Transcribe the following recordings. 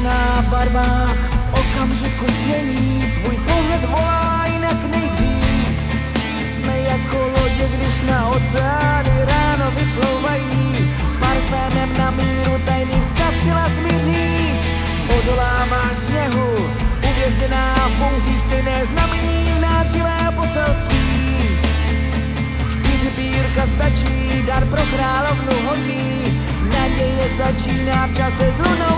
Černá v barvách okamžiku změní. Tvůj pohled volá jinak než dřív. Jsme jako lodě, když na oceány ráno vyplouvají. Parfémem na míru tajný vzkaz chtěla říct. Odoláváš sněhu, uvězněná v bouřích stejné znamení nádřivé poselství. Čtyři pírka stačí, dar pro královnu hodný. Naděje začíná v čase s lunou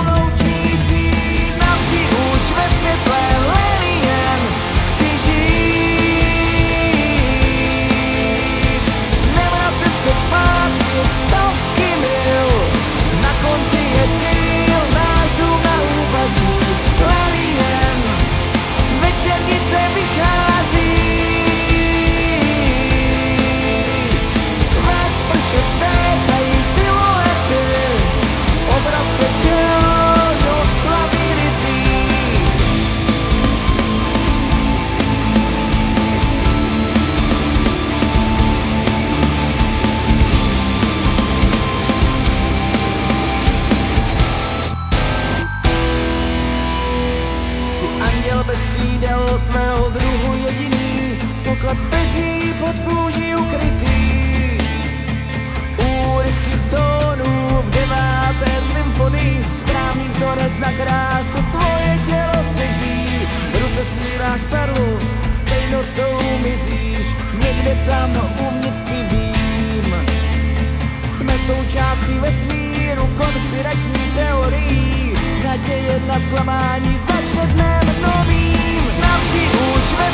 Poklad zbeží pod kůží ukrytý. Úryvky tónů v deváté symfonii. Správný vzorec na krásu tvoje tělo střeží. Ruce svíráš perlu, stejnotou mizíš. Někde tam uvnitř si vím. Jsme součástí vesmíru konspirační teorií. Naděje na zklamání začne dnem novým. Navždy už ve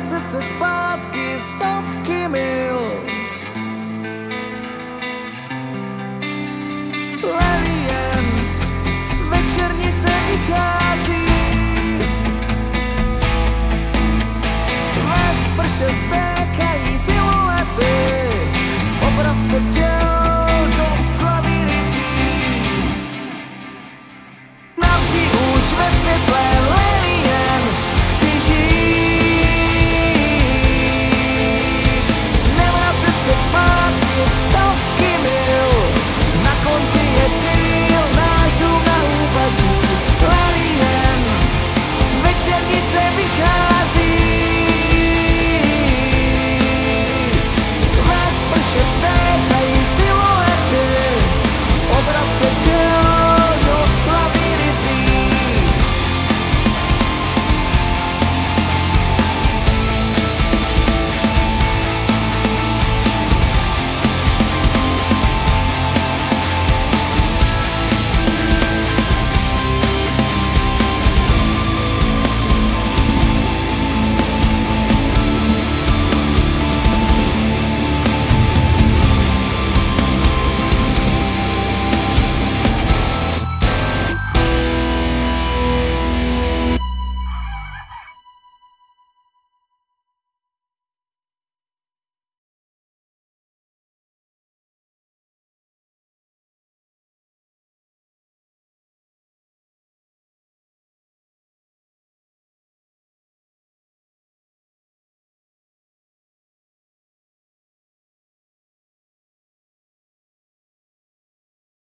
Nevracet se zpátky stovky